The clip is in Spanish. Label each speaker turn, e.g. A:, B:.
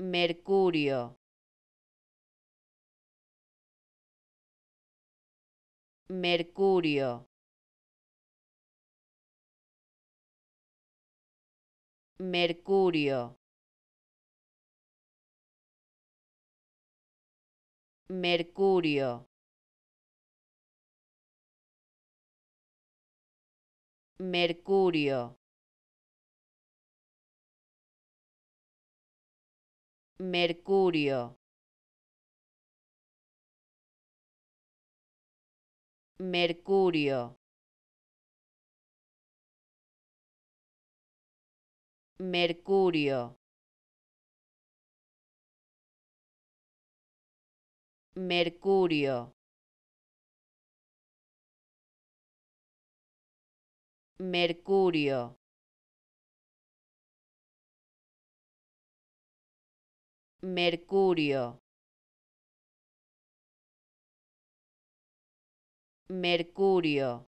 A: Mercurio. Mercurio. Mercurio. Mercurio. Mercurio Mercurio. Mercurio. Mercurio. Mercurio. Mercurio Mercurio. Mercurio